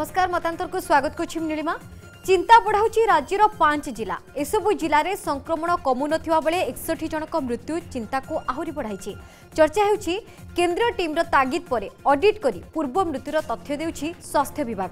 নমস্কার মতান্তরক স্বাগত করছি নীলিমা চিন্তা বঢ়াউছি রাজ্যর পাঁচ জেলা এসবু জেলার সংক্রমণ কমু নথিবাবেলে একষঠি জনক মৃত্যু চিন্তাকে আহরি বড়াইছে চর্চা হেউছি কেন্দ্রীয় টিমর তাগিদ পরে অডিট করে পূর্ব মৃত্যুর তথ্য দেউছি স্বাস্থ্য বিভাগ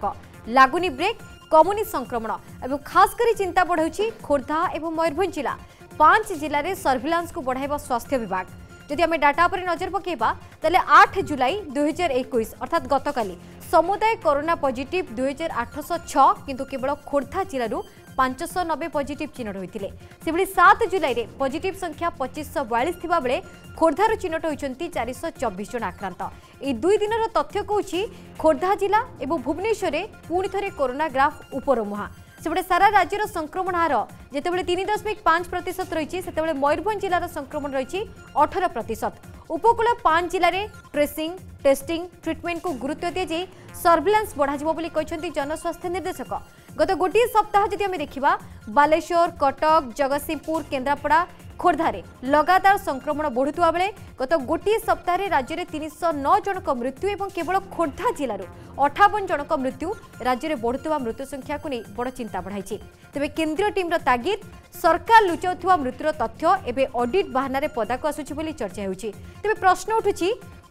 লাগুনি ব্রেক কমুনি সংক্রমণ এবং খাস করে চিন্তা বঢ়াউছি খোর্ধা এবং ময়ূরভঞ্জ জেলা পাঁচ জেলার সর্ভিলান্সকে বঢ়াইব স্বাস্থ্য বিভাগ যদি আমি ডাটা উপরে নজর পকাইবা তাহলে আট জুলাই দুইহাজার একুশ অর্থাৎ গতকালি সমুদায় করোনা পজিটিভ দুইহাজার আটশো ছ কিন্তু কেবল খোর্ধা জেলার পাঁচশো নবে পজিটিভ চিহ্নট হয়েছে সেভাবে সাত জুলাইরে পজিটিভ সংখ্যা পঁচিশশো বয়াশ থাকবে খোর্ধার চিহ্নট হয়েছেন চারিশো চব্বিশ জন আক্রান্ত এই দুই দিনর তথ্য কৌছি খোর্ধা জেলা এবং ভুবনেশ্বরে পুঁথরে করোনা গ্রাফ উপরমুহাঁ ସେପଟେ ସାରା ରାଜ୍ୟର ସଂକ୍ରମଣ ହାର ଯେତେବେଳେ ତିନି ଦଶମିକ ପାଞ୍ଚ ପ୍ରତିଶତ ରହିଛି ସେତେବେଳେ ମୟୂରଭଞ୍ଜ ଜିଲ୍ଲାର ସଂକ୍ରମଣ ରହିଛି ଅଠର ପ୍ରତିଶତ ଉପକୂଳ ପାଞ୍ଚ ଜିଲ୍ଲାରେ ଟ୍ରେସିଂ টেস্টিং ট্রিটমেন্টকু গুরুত্ব দিয়ে সর্ভিলান্স বড়াযিব বলে কিন্তু জনস্বাস্থ্য নির্দেশক গত গোটিয়ে সপ্তাহ যদি আমি দেখা বালেশ্বর কটক জগৎসিংহপুর কেন্দ্রাপড়া ଖୋର୍ଦ୍ଧାରେ ଲଗାତାର ସଂକ୍ରମଣ ବଢ଼ୁଥିବା ବେଳେ ଗତ ଗୋଟିଏ ସପ୍ତାହରେ ରାଜ୍ୟରେ ତିନିଶହ ନଅ ଜଣଙ୍କ ମୃତ୍ୟୁ ଏବଂ କେବଳ ଖୋର୍ଦ୍ଧା ଜିଲ୍ଲାରୁ ଅଠାବନ ଜଣଙ୍କ ମୃତ୍ୟୁ ରାଜ୍ୟରେ ବଢ଼ୁଥିବା ମୃତ୍ୟୁ ସଂଖ୍ୟାକୁ ନେଇ ବଡ଼ ଚିନ୍ତା ବଢ଼ାଇଛି ତେବେ କେନ୍ଦ୍ରୀୟ ଟିମ୍ର ତାଗିଦ୍ ସରକାର ଲୁଚାଉଥିବା ମୃତ୍ୟୁର ତଥ୍ୟ ଏବେ ଅଡିଟ୍ ବାହାନାରେ ପଦାକୁ ଆସୁଛି ବୋଲି ଚର୍ଚ୍ଚା ହେଉଛି ତେବେ ପ୍ରଶ୍ନ ଉଠୁଛି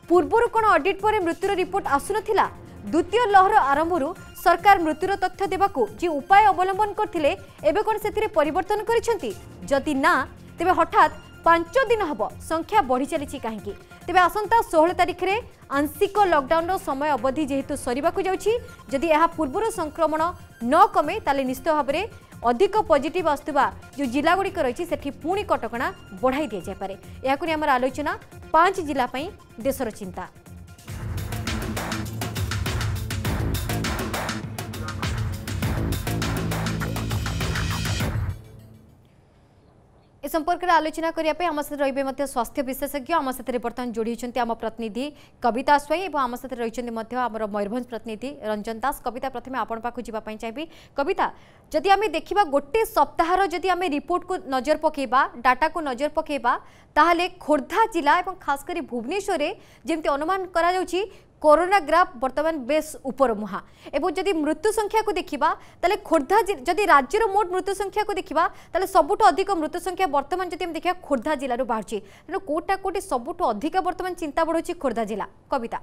ପୂର୍ବରୁ କ'ଣ ଅଡିଟ୍ ପରେ ମୃତ୍ୟୁର ରିପୋର୍ଟ ଆସୁନଥିଲା ଦ୍ୱିତୀୟ ଲହର ଆରମ୍ଭରୁ ସରକାର ମୃତ୍ୟୁର ତଥ୍ୟ ଦେବାକୁ ଯିଏ ଉପାୟ ଅବଲମ୍ବନ କରିଥିଲେ ଏବେ କ'ଣ ସେଥିରେ ପରିବର୍ତ୍ତନ କରିଛନ୍ତି ଯଦି ନା তেবে হঠাৎ পাঁচ দিন হব সংখ্যা বড়ি চালিছি কাহি তেবে আসন্তা ষোহল তারিখে আংশিক লকডাউনর সময় অবধি যেহেতু সরিবাকু যাচ্ছি যদি এহা পূর্বর সংক্রমণ ন কমে তাহলে নিশ্চিত ভাবে অধিক পজিটিভ আসুবা যে জেলাগুড়ি রয়েছে সেটি পুঁ কটকা বড়াই দিয়ে যাইপরে এখন আমার আলোচনা পাঁচ জেলা দেশর চিন্তা इस संपर्क आलोचना करने आम साथ रे स्वास्थ्य विशेषज्ञ आम साथ बर्तमान जोड़ी होती आम प्रतिनिधि कविता स्वई और आम साथ रही मयूरभ प्रतिनिधि रंजन दास कविता प्रथम आपको पाक चाहिए कविता जदि आम देखा गोटे सप्ताह जदि आम रिपोर्ट को नजर पकेबा डाटा को नजर पकेबा तेल खोर्धा जिला और भुवनेश्वर जमी अनुमान कर করোনা গ্রাফ বর্তমান বেশ উপরমুহাঁ এবং যদি মৃত্যু সংখ্যা দেখা তাহলে খোর্ধা যদি রাজ্যর মোট মৃত্যু সংখ্যা দেখা তাহলে সবুঠু অধিক মৃত্যু সংখ্যা বর্তমান যদি আমি দেখা খোর্ধা জেলার বাহুছি তেমন কোটা কোটি সবুঠু অধিক বর্তমান চিন্তা বড়ুছি খোর্ধা জেলা কবিতা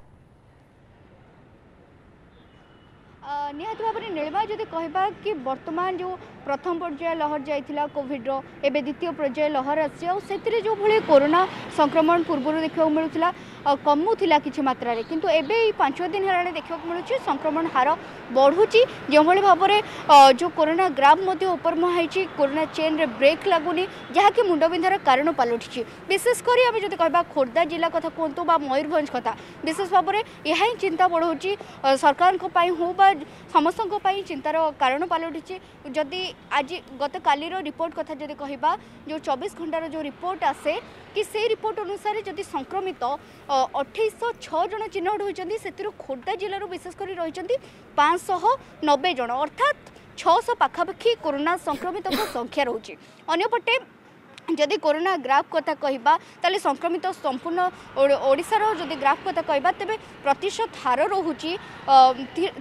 নিহতি ভাবে নীলিমা যদি কহবা কি বর্তমান যে প্রথম পর্যায়ে লহর যাই কোভিডর এবে দ্বিতীয় পর্যায়ে লহর আসছে আতিরে যেভাবে করোনা সংক্রমণ পূর্ব দেখা মিলুলা কমুলা কিছু মাত্রার কিন্তু এবে এই পাঁচ দিন হল দেখা মিলুଛି সংক্রমণ হার বড়ুচি যেভাবে ভাবে যে করোনা গ্রাফ মধ্যে উপরমুহ হয়েছে করোনা চেন্রে ব্রেক লাগুনি যাকে কি মুন্ডবিধার কারণ পালটিছে বিশেষ করে আমি যদি কহবা খোর্ধা জেলা কথা কুহতু বা ময়ূরভঞ্জ কথা বিশেষ ভাবে ଏହା চিন্তা বড়ুচি সরকার হো বা সমস্ত চিন্তার কারণ ପାଇଁ যদি আজ ପାଲଟିଛି ଯଦି ଆଜି ଗତକାଲିର ରିପୋର୍ଟ କଥା ଯଦି କହିବା ଯେଉଁ ଚବିଶ ଘଣ୍ଟାର ଯେଉଁ ରିପୋର୍ଟ ଆସେ କି ସେଇ ରିପୋର୍ଟ ଅନୁସାରେ ଅଠେଇଶହ ଛଅ ଜଣ ଚିହ୍ନଟ ହୋଇଛନ୍ତି ସେଥିରୁ ଖୋର୍ଦ୍ଧା ଜିଲ୍ଲାରୁ ବିଶେଷ କରି ରହିଛନ୍ତି ପାଞ୍ଚଶହ ନବେ ଜଣ ଅର୍ଥାତ୍ ଛଅଶହ ପାଖାପାଖି କରୋନା ସଂକ୍ରମିତଙ୍କ ସଂଖ୍ୟା ରହୁଛି ଅନ୍ୟପଟେ ଯଦି କରୋନା ଗ୍ରାଫ କଥା କହିବା ତାହେଲେ ସଂକ୍ରମିତ ସମ୍ପୂର୍ଣ୍ଣ ଓଡ଼ିଶାର ଯଦି ଗ୍ରାଫ କଥା କହିବା ତେବେ ପ୍ରତିଶତ ହାର ରହୁଛି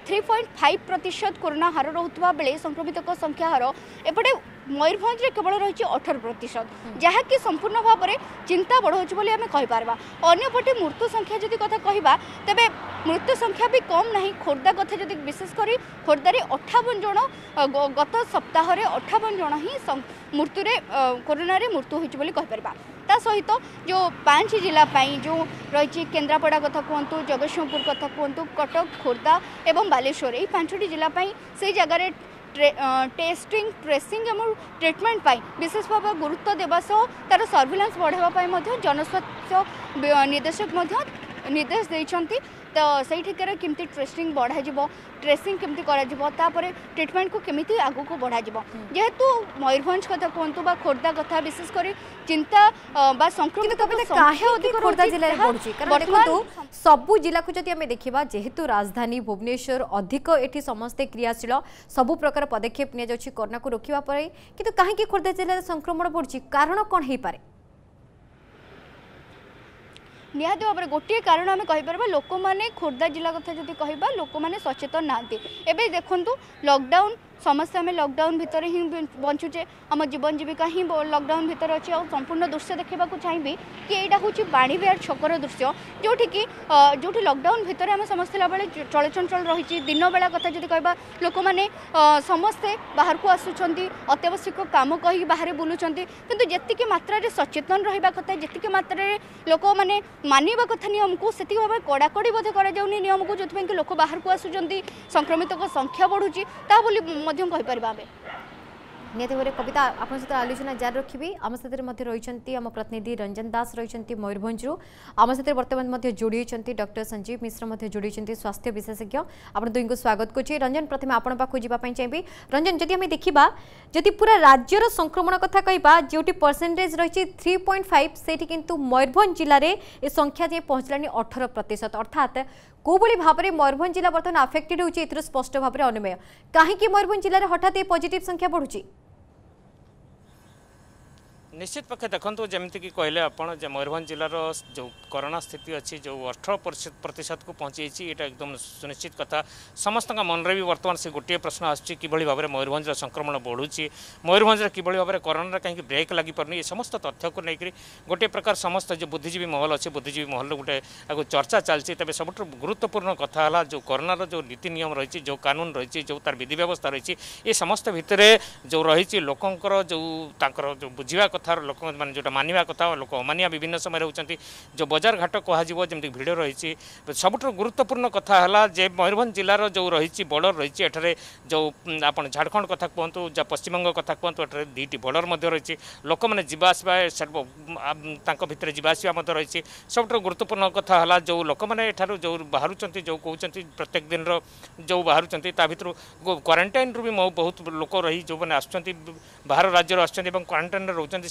ଥ୍ରୀ ପଏଣ୍ଟ ଫାଇଭ୍ ପ୍ରତିଶତ କରୋନା ହାର ରହୁଥିବା ବେଳେ ସଂକ୍ରମିତଙ୍କ ସଂଖ୍ୟା ହାର ଏପଟେ ମୟୂରଭଞ୍ଜରେ କେବଳ ରହିଛି ଅଠର ପ୍ରତିଶତ ଯାହାକି ସମ୍ପୂର୍ଣ୍ଣ ଭାବରେ ଚିନ୍ତା ବଢ଼ାଉଛି ବୋଲି ଆମେ କହିପାରିବା ଅନ୍ୟପଟେ ମୃତ୍ୟୁ ସଂଖ୍ୟା ଯଦି କଥା କହିବା ତେବେ ମୃତ୍ୟୁ ସଂଖ୍ୟା ବି କମ୍ ନାହିଁ ଖୋର୍ଦ୍ଧା କଥା ଯଦି ବିଶେଷ କରି ଖୋର୍ଦ୍ଧାରେ ଅଠାବନ ଜଣ ଗତ ସପ୍ତାହରେ ଅଠାବନ ଜଣ ହିଁ ମୃତ୍ୟୁରେ କରୋନାରେ ମୃତ୍ୟୁ ହୋଇଛି ବୋଲି କହିପାରିବା ତା ସହିତ ଯେଉଁ ପାଞ୍ଚ ଜିଲ୍ଲା ପାଇଁ ଯେଉଁ ରହିଛି କେନ୍ଦ୍ରାପଡ଼ା କଥା କୁହନ୍ତୁ ଜଗତସିଂହପୁର କଥା କୁହନ୍ତୁ କଟକ ଖୋର୍ଦ୍ଧା ଏବଂ ବାଲେଶ୍ୱର ଏହି ପାଞ୍ଚଟି ଜିଲ୍ଲା ପାଇଁ ସେଇ ଜାଗାରେ টেস্টিং ট্রেସିଂ ଏବଂ ଟ୍ରିଟମେଣ୍ଟ ପାଇଁ ବିଶେଷ ଭାବେ ଗୁରୁତ୍ୱ ଦେବା ସହ ତା'ର ସର୍ଭିଲାନ୍ସ ବଢ଼ାଇବା ପାଇଁ ମଧ୍ୟ ଜନସ୍ୱାସ୍ଥ୍ୟ ନିର୍ଦ୍ଦେଶକ ମଧ୍ୟ ନିର୍ଦ୍ଦେଶ ଦେଇଛନ୍ତି तो सही ठेकर केमती ट्रेसिंग बढ़ाव ट्रेसिंग केमती ट्रिटमेंट को केमी आग को बढ़ा जेहेतु मयूरभ क्या कहतु खोर्धा कथ विशेषकर चिंता बा संक्रमित सब जिला को देखा जेहेतु राजधानी भुवनेश्वर अधिक एटी समस्ते क्रियाशील सब प्रकार पदक्षेप निया जाऊँगी करोना को रोकवाप कि खोर्धा जिले में संक्रमण बढ़ुच्च कारण कौन हो पाए ନିହାତି ଭାବରେ ଗୋଟିଏ କାରଣ ଆମେ କହିପାରିବା ଲୋକମାନେ ଖୋର୍ଦ୍ଧା ଜିଲ୍ଲା କଥା ଯଦି କହିବା ଲୋକମାନେ ସଚେତନ ନାହାନ୍ତି ଏବେ ଦେଖନ୍ତୁ ଲକଡାଉନ୍ ସମସ୍ତେ ଆମେ ଲକଡାଉନ୍ ଭିତରେ ହିଁ ବଞ୍ଚୁଛେ ଆମ ଜୀବନ ଜୀବିକା ହିଁ ଲକଡାଉନ୍ ଭିତରେ ଅଛି ଆଉ ସମ୍ପୂର୍ଣ୍ଣ ଦୃଶ୍ୟ ଦେଖିବାକୁ ଚାହିଁବି କି ଏଇଟା ହେଉଛି ବାଣୀବିହାର ଛକର ଦୃଶ୍ୟ ଯେଉଁଠିକି ଯେଉଁଠି ଲକଡାଉନ୍ ଭିତରେ ଆମେ ସମସ୍ତେ ଥିଲାବେଳେ ଚଳଚଞ୍ଚଳ ରହିଛି ଦିନବେଳା କଥା ଯଦି କହିବା ଲୋକମାନେ ସମସ୍ତେ ବାହାରକୁ ଆସୁଛନ୍ତି ଅତ୍ୟାବଶ୍ୟକ କାମ କହିକି ବାହାରେ ବୁଲୁଛନ୍ତି କିନ୍ତୁ ଯେତିକି ମାତ୍ରାରେ ସଚେତନ ରହିବା କଥା ଯେତିକି ମାତ୍ରାରେ ଲୋକମାନେ ମାନିବା କଥା ନିୟମକୁ ସେତିକି ଭାବେ କଡ଼ାକଡ଼ି ବୋଧେ କରାଯାଉନି ନିୟମକୁ ଯେଉଁଥିପାଇଁ କି ଲୋକ ବାହାରକୁ ଆସୁଛନ୍ତି ସଂକ୍ରମିତଙ୍କ ସଂଖ୍ୟା ବଢ଼ୁଛି ତା ବୋଲି कहीपर आम ନିହାତି ଭାବରେ କବିତା ଆପଣଙ୍କ ସହିତ ଆଲୋଚନା ଜାରି ରଖିବି ଆମ ସାଥିରେ ମଧ୍ୟ ରହିଛନ୍ତି ଆମ ପ୍ରତିନିଧି ରଞ୍ଜନ ଦାସ ରହିଛନ୍ତି ମୟୂରଭଞ୍ଜରୁ ଆମ ସାଥିରେ ବର୍ତ୍ତମାନ ମଧ୍ୟ ଯୋଡ଼ି ହୋଇଛନ୍ତି ଡକ୍ଟର ସଞ୍ଜୀବ ମିଶ୍ର ମଧ୍ୟ ଯୋଡ଼ି ହୋଇଛନ୍ତି ସ୍ୱାସ୍ଥ୍ୟ ବିଶେଷଜ୍ଞ ଆପଣ ଦୁଇଙ୍କୁ ସ୍ୱାଗତ କରୁଛି ରଞ୍ଜନ ପ୍ରଥମେ ଆପଣଙ୍କ ପାଖକୁ ଯିବା ପାଇଁ ଚାହିଁବି ରଞ୍ଜନ ଯଦି ଆମେ ଦେଖିବା ଯଦି ପୁରା ରାଜ୍ୟର ସଂକ୍ରମଣ କଥା କହିବା ଯେଉଁଠି ପରସେଣ୍ଟେଜ୍ ରହିଛି ଥ୍ରୀ ପଏଣ୍ଟ ଫାଇଭ୍ ସେଇଠି କିନ୍ତୁ ମୟୂରଭଞ୍ଜ ଜିଲ୍ଲାରେ ଏ ସଂଖ୍ୟା ଯାଇ ପହଞ୍ଚିଲାଣି ଅଠର ପ୍ରତିଶତ ଅର୍ଥାତ୍ कौली भाव में मयूरभ जिला बर्तमान आफेक्टेड होती स्पष्ट भाव में अनुमेय कहीं मयूरभ जिले में हठात पजिट संख्या बढ़ुच्छी ନିଶ୍ଚିତ ପକ୍ଷେ ଦେଖନ୍ତୁ ଯେମିତିକି କହିଲେ ଆପଣ ଯେ ମୟୂରଭଞ୍ଜ ଜିଲ୍ଲାର ଯେଉଁ କରୋନା ସ୍ଥିତି ଅଛି ଯେଉଁ ଅଠର ପ୍ରତିଶତକୁ ପହଞ୍ଚାଇଛି ଏଇଟା ଏକଦମ ସୁନିଶ୍ଚିତ କଥା ସମସ୍ତଙ୍କ ମନରେ ବି ବର୍ତ୍ତମାନ ସେ ଗୋଟିଏ ପ୍ରଶ୍ନ ଆସୁଛି କିଭଳି ଭାବରେ ମୟୂରଭଞ୍ଜର ସଂକ୍ରମଣ ବଢ଼ୁଛି ମୟୂରଭଞ୍ଜରେ କିଭଳି ଭାବରେ କରୋନାର କାହିଁକି ବ୍ରେକ୍ ଲାଗିପାରୁନି ଏ ସମସ୍ତ ତଥ୍ୟକୁ ନେଇକରି ଗୋଟିଏ ପ୍ରକାର ସମସ୍ତ ଯେଉଁ ବୁଦ୍ଧିଜୀବୀ ମହଲ ଅଛି ବୁଦ୍ଧିଜୀବୀ ମହଲରେ ଗୋଟେ ଆଗ ଚର୍ଚ୍ଚା ଚାଲିଛି ତେବେ ସବୁଠୁ ଗୁରୁତ୍ୱପୂର୍ଣ୍ଣ କଥା ହେଲା ଯେଉଁ କରୋନାର ଯେଉଁ ନୀତି ନିୟମ ରହିଛି ଯେଉଁ କାନୁନ ରହିଛି ଯେଉଁ ତାର ବିଧି ବ୍ୟବସ୍ଥା ରହିଛି ଏ ସମସ୍ତ ଭିତରେ ଯେଉଁ ରହିଛି ଲୋକଙ୍କର ଯେଉଁ ତାଙ୍କର ଯେଉଁ ବୁଝିବା କଥା কথার লোক মানে যেটা মানিবা কথা লোক অমানিয়া বিভিন্ন সময় রয়েছেন যে বজার ঘাট কুহযোগ যেমন ভিড় রয়েছে সবুঠার গুরুত্বপূর্ণ কথা হল যে ময়ূরভঞ্জ জেলার যে রয়েছে বর্ডর রয়েছে এখানে যে আপনার ঝাড়খণ্ড কথা কুহতু যা পশ্চিমবঙ্গ কথা কুহতু এখানে দুইটি বর্ডর মধ্যে রয়েছে লোক মানে যা আসবা তাঁর ভিতরে যা আসবা মধ্যে রয়েছে সবুঠার গুরুত্বপূর্ণ কথা হল যে লোক মানে এঠার যে বাহুচান যে কৌন প্রত্যেক দিনর যে বাহুচান তা ভিতর কোয়ারেটাইন রু বি বহুত লোক রহি যে আসছেন বাহার রাজ্যর আসছেন এবং কোয়ারেটাইন রয়েছেন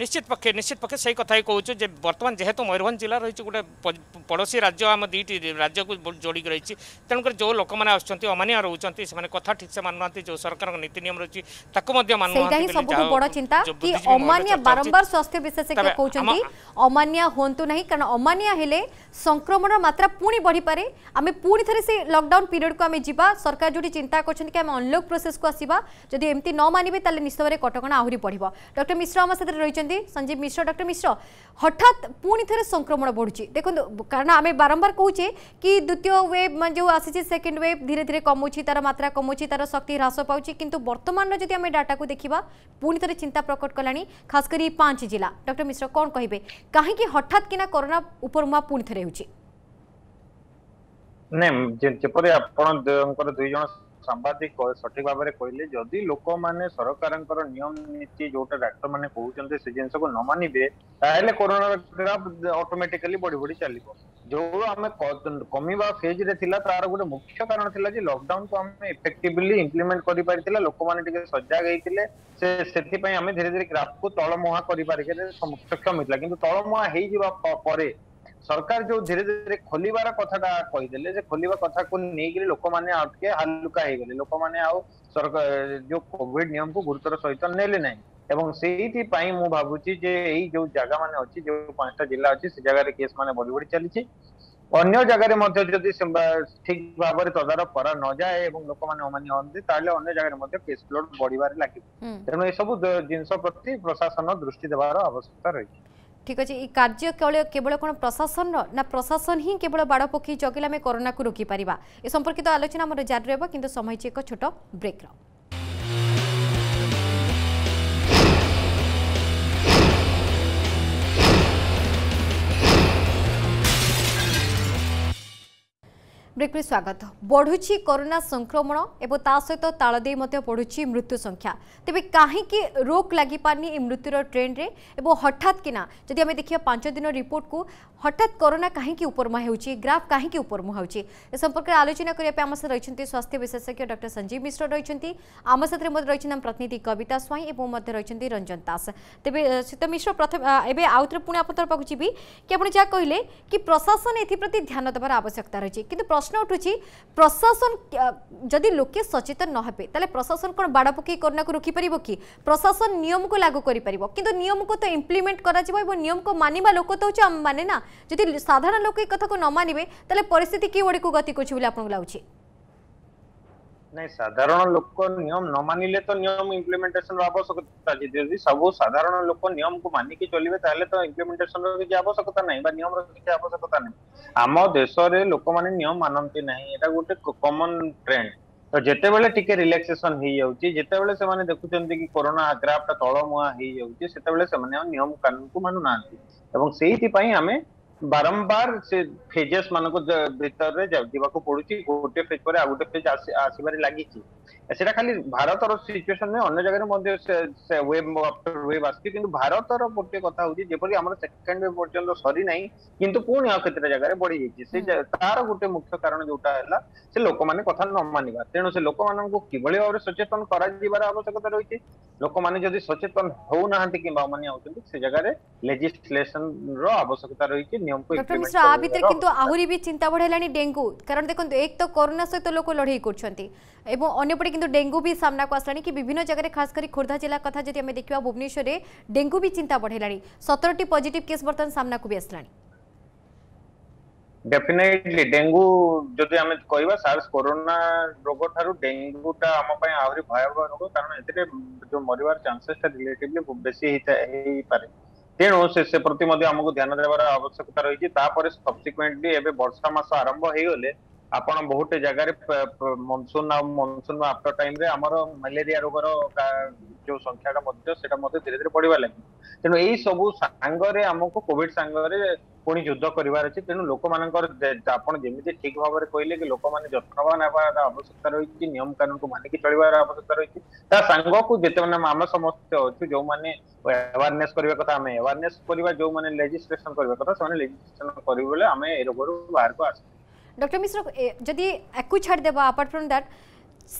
নিশ্চিত পক্ষে নিশ্চিত পক্ষে সেই কথাই কହୁଛୁ যে বর্তমান যেহেতু ময়ূরভঞ্জ জেলা রয়েছে গোটে পড়োশী রাজ্য আম দুইটি রাজ্যକୁ ଯୋଡ଼ିକି ରହିଛି ତେଣୁକରି ଯେଉଁ ଲୋକମାନେ ଆସୁଛନ୍ତି ଅମାନିଆ ରହୁଛନ୍ତି ସେମାନେ କଥା ଠିକ୍ ସେ ମାନୁନାହାନ୍ତି ଯେଉଁ ସରକାରଙ୍କ ନୀତି ନିୟମ ରହୁଛି ତାକୁ ମଧ୍ୟ ମାନୁନାହାନ୍ତି ସବୁଠୁ ବଡ଼ ଚିନ୍ତା କି ଅମାନିଆ ବାରମ୍ବାର ସ୍ୱାସ୍ଥ୍ୟ ବିଶେଷଜ୍ଞ କହୁଛନ୍ତି ଅମାନିଆ ହୁଅନ୍ତୁ ନାହିଁ କାରଣ ଅମାନିଆ ହେଲେ ସଂକ୍ରମଣ ମାତ୍ରା ପୁଣି ବଢ଼ିପାରେ ଆମେ ପୁଣି ଥରେ ସେ ଲକଡାଉନ୍ ପିରିୟଡ଼କୁ ଆମେ ଯିବା ସରକାର ଯେଉଁଠି ଚିନ୍ତା କରୁଛନ୍ତି କି ଆମେ ଅନଲକ୍ ପ୍ରୋସେସ୍କୁ ଆସିବା ଯଦି ଏମିତି ନ ମାନିବେ ତାହେଲେ ନିଶ୍ଚୟରେ କଟକଣା ଆହୁରି ବଢ଼ିବ ଡକ୍ଟର ମିଶ୍ର ଆମ ସାଥିରେ ରହିଛନ୍ତି କହିଛନ୍ତି ସଞ୍ଜୀବ ମିଶ୍ର ଡକ୍ଟର ମିଶ୍ର ହଠାତ୍ ପୁଣି ଥରେ ସଂକ୍ରମଣ ବଢ଼ୁଛି ଦେଖନ୍ତୁ କାରଣ ଆମେ ବାରମ୍ବାର କହୁଛେ କି ଦ୍ୱିତୀୟ ୱେଭ୍ ଯେଉଁ ଆସିଛି ସେକେଣ୍ଡ ୱେଭ୍ ଧୀରେ ଧୀରେ କମୁଛି ତାର ମାତ୍ରା କମୁଛି ତାର ଶକ୍ତି ହ୍ରାସ ପାଉଛି କିନ୍ତୁ ବର୍ତ୍ତମାନର ଯଦି ଆମେ ଡାଟାକୁ ଦେଖିବା ପୁଣି ଥରେ ଚିନ୍ତା ପ୍ରକଟ କଲାଣି ଖାସ କରି ପାଞ୍ଚ ଜିଲ୍ଲା ଡକ୍ଟର ମିଶ୍ର କ'ଣ କହିବେ କାହିଁକି ହଠାତ୍ କିନା କରୋନା ଉପରମୁହା ପୁଣି ଥରେ ହେଉଛି ଯେପରି ଆପଣଙ୍କର ଦୁଇ ସାମ୍ବାଦିକ ସଠିକ ଭାବରେ କହିଲେ ଯଦି ଲୋକମାନେ ସରକାରଙ୍କର ନିୟମ ନୀତି ଯୋଉଟା ଡାକ୍ତରମାନେ କହୁଛନ୍ତି ସେ ଜିନିଷକୁ ନ ମାନିବେ ତାହେଲେ କରୋନା ଗ୍ରାଫ ଅଟୋମେଟିକାଲି ବଢି ବଢି ଚାଲିବ ଯୋଉ ଆମେ କମିବା ଫେଜ୍ ରେ ଥିଲା ତାର ଗୋଟେ ମୁଖ୍ୟ କାରଣ ଥିଲା ଯେ ଲକଡାଉନ କୁ ଆମେ ଇଫେକ୍ଟିଭଲି ଇମ୍ପ୍ଲିମେଣ୍ଟ କରିପାରିଥିଲେ ଲୋକମାନେ ଟିକେ ସଜାଗ ହେଇଥିଲେ ସେ ସେଥିପାଇଁ ଆମେ ଧୀରେ ଧୀରେ ଗ୍ରାଫକୁ ତଳମୁହାଁ କରିପାରିଲେ ସକ୍ଷମ ହେଇଥିଲା କିନ୍ତୁ ତଳମୁହାଁ ହେଇଯିବା ପରେ ସରକାର ଯୋଉ ଧୀରେ ଧୀରେ ଖୋଲିବାର କଥାଟା କହିଦେଲେ ଯେ ଖୋଲିବା କଥାକୁ ନେଇକିରି ଲୋକମାନେ ଆଉ ଟିକେ ହାଲୁକା ହେଇଗଲେ ଲୋକମାନେ ଆଉ ସରକାର কোভিড নিয়ম কু গুরুত্বর সহিত নেলে না এবং সেইথিপাই মু ভাবুছি যে এই যে জায়গা মানে অছি যে পাঁচটা জেলা অছি সে জায়গায় কেস মানে বড় বড় চলিছে অন্য জায়গায় মধ্যে যদি ঠিক ভাবে তদারক করা ন যায় এবং লোক মানে অমানি হন্তি তাহলে অন্য জায়গায় মধ্যে কেস লোড বড়িবারে লাগিব তেমন এসব জিনিস প্রতি প্রশাসন দৃষ্টি দেবার আবশ্যকতা রয়েছে ঠিক আছে এই কার্য কেবল কোণ প্রশাসন না প্রশাসন হি কেবল বাড় পকাই জগিলে আমি করোনা রোকিপার এ সম্পর্কিত আলোচনা আমার জারি রহব কিন্তু সময় হচ্ছে এক ছোট ব্রেক্র ବ୍ରେକ୍ରେ ସ୍ୱାଗତ ବଢ଼ୁଛି କରୋନା ସଂକ୍ରମଣ ଏବଂ ତା ସହିତ ତାଳ ଦେଇ ମଧ୍ୟ ବଢ଼ୁଛି ମୃତ୍ୟୁ ସଂଖ୍ୟା ତେବେ କାହିଁକି ରୋକ ଲାଗିପାରୁନି ଏ ମୃତ୍ୟୁର ଟ୍ରେଣ୍ଡରେ ଏବଂ ହଠାତ୍ କିନା ଯଦି ଆମେ ଦେଖିବା ପାଞ୍ଚ ଦିନ ରିପୋର୍ଟକୁ ହଠାତ୍ କରୋନା କାହିଁକି ଉପରମୁହା ହେଉଛି ଗ୍ରାଫ୍ କାହିଁକି ଉପରମୁହା ହେଉଛି ଏ ସମ୍ପର୍କରେ ଆଲୋଚନା କରିବା ପାଇଁ ଆମ ସହ ରହିଛନ୍ତି ସ୍ୱାସ୍ଥ୍ୟ ବିଶେଷଜ୍ଞ ଡକ୍ଟର ସଞ୍ଜୀବ ମିଶ୍ର ରହିଛନ୍ତି ଆମ ସାଥିରେ ମଧ୍ୟ ରହିଛନ୍ତି ଆମ ପ୍ରତିନିଧି କବିତା ସ୍ୱାଇଁ ଏବଂ ମଧ୍ୟ ରହିଛନ୍ତି ରଞ୍ଜନ ଦାସ ତେବେ ସୀତ ମିଶ୍ର ପ୍ରଥମେ ଏବେ ଆଉଥରେ ପୁଣି ଆପଣଙ୍କ ତରଫକୁ ଯିବି କି ଆପଣ ଯାହା କହିଲେ କି ପ୍ରଶାସନ ଏଥିପ୍ରତି ଧ୍ୟାନ ଦେବାର ଆବଶ୍ୟକତା ରହିଛି କିନ୍ତୁ প্রশ্ন উঠুছি প্রশাসন যদি লোকে সচেতন নহবে তাহলে প্রশাসন কোণ বাড় পকাই করোনাকে রোকিপার কি প্রশাসন নিয়মকে লাগু করে পার কিন্তু নিয়মকে তো ইমপ্লিমেন্ট করা এবং নিয়মকে মানবা লোক তো হচ্ছে আমি মানে না যদি সাধারণ লোক এই কথা ন মানবে তাহলে পরিস্থিতি কিভাবে গতি করছে বলে আপনার লাগুছে नहीं साधारण लोक नियम न मानिले तो नियम इम्प्लीमेंटेशन आवश्यकता जी सब साधारण लोक नियम को मानिक चलिए तो इम्प्लीमेंटेशन रही आवश्यकता ना निम रही आवश्यकता ना आम देश में लोक मैंने निम मानती ना ये गोटे कमन ट्रेड तो जिते बड़े टी रिलैक्सेसन होते देखुं कि कोरोना आग्राफ्ट तलमुआ होते नियम कानून मानुना से आम बारंबार से फेजेस मान भितर जीवाक पड़ू गोटे फेज पर आ गोटे फेज आस आसवे लगी ସେଟା ଖାଲି ଭାରତର ସିଚୁଏସନ ନୁହେଁ ଅନ୍ୟ ଜାଗାରେ ମଧ୍ୟ ସେ ୱେବ୍ ଆଫ୍ଟର ୱେବ୍ ଆସୁଛି କିନ୍ତୁ ଭାରତର ଗୋଟେ କଥା ହଉଛି ଯେପରି ଆମର ସେକେଣ୍ଡ ୱେବ୍ ପର୍ଯ୍ୟନ୍ତ ସରିନାହିଁ କିନ୍ତୁ ପୁଣି ଆଉ କେତେଟା ଜାଗାରେ ବଢିଯାଇଛି ସେ ତାର ଗୋଟେ ମୁଖ୍ୟ କାରଣ ଯୋଉଟା ହେଲା ସେ ଲୋକମାନେ କଥା ନ ମାନିବା ତେଣୁ ସେ ଲୋକମାନଙ୍କୁ କିଭଳି ଭାବରେ ସଚେତନ କରାଯିବାର ଆବଶ୍ୟକତା ରହିଛି ଲୋକମାନେ ଯଦି ସଚେତନ ହଉନାହାନ୍ତି କିମ୍ବା ଅମାନି ହଉଛନ୍ତି ସେ ଜାଗାରେ ଲେଜିସ୍ଲେସନ ର ଆବଶ୍ୟକତା ରହିଛି ନିୟମକୁ ଡକ୍ଟର ମିଶ୍ର ଆ ଭିତରେ କିନ୍ତୁ ଆହୁରି ବି ଚିନ୍ତା ବଢେଇଲାଣି ଡେଙ୍ଗୁ କାରଣ ଦେଖନ୍ତୁ ଏକ ତ କରୋନା ସହିତ ଲୋକ ଲଢେଇ କରୁଛନ୍ତି ଏବଂ ଅନ୍ୟପଟେ কিন্তু ଡେଙ୍ଗୁ ବି ସାମ୍ନାକୁ ଆସିଲାଣି କି ବିଭିନ୍ନ ଜାଗାରେ ଖାସ୍ କରି ଖୋର୍ଦ୍ଧା ଜିଲ୍ଲା କଥା ଯଦି ଆମେ ଦେଖିବା ଭୁବନେଶ୍ୱରରେ ଡେଙ୍ଗୁ ବି ଚିନ୍ତା ବଢ଼େଇଲାଣି ସତରଟି ପଜିଟିଭ୍ କେସ୍ ବର୍ତ୍ତମାନ ସାମ୍ନାକୁ ବି ଆସିଲାଣି ଡେଫିନେଟଲି ଡେଙ୍ଗୁ ଯଦି ଆମେ କହିବା ସାର୍ସ କରୋନା ରୋଗ ଠାରୁ ଡେଙ୍ଗୁଟା ଆମ ପାଇଁ ଆହୁରି ଭୟାବହ ରୋଗ କାରଣ ଏଥିରେ ଯୋଉ ମରିବାର ଚାନ୍ସେସଟା ରିଲେଟିଭଲି ବେଶୀ ହେଇପାରେ ତେଣୁ ସେ ସେ ପ୍ରତି ମଧ୍ୟ ଆମକୁ ଧ୍ୟାନ ଦେବାର ଆବଶ୍ୟକତା ରହିଛି ତାପରେ ସବସିକ୍ୱେଣ୍ଟଲି ଏବେ ବର୍ଷା ମାସ ଆରମ୍ଭ ହେଇଗଲେ आपण बहुत जगह monsoon monsoon after time malaria रोग जो संख्या धीरे धीरे बढ़वा लगे तेणु यही सब युद्ध करार अच्छी तेणु ठीक भाव में कहले कि लोक मैंने जत्नवान हमार आवश्यकता रही नियम कानून को मानिक चलार आवश्यकता रही सांग को जिते मैंने आम समस्त अच्छे जो मैंने एवारने करने कथा आम जो मैंने लेजिस्ट्रेसन करने कथा लेजिस्ट्रेसन करें रोग बाहर को आस डॉक्टर मिश्र जदि छाड़ छाड़देवा अपार्ट फ्रम दैट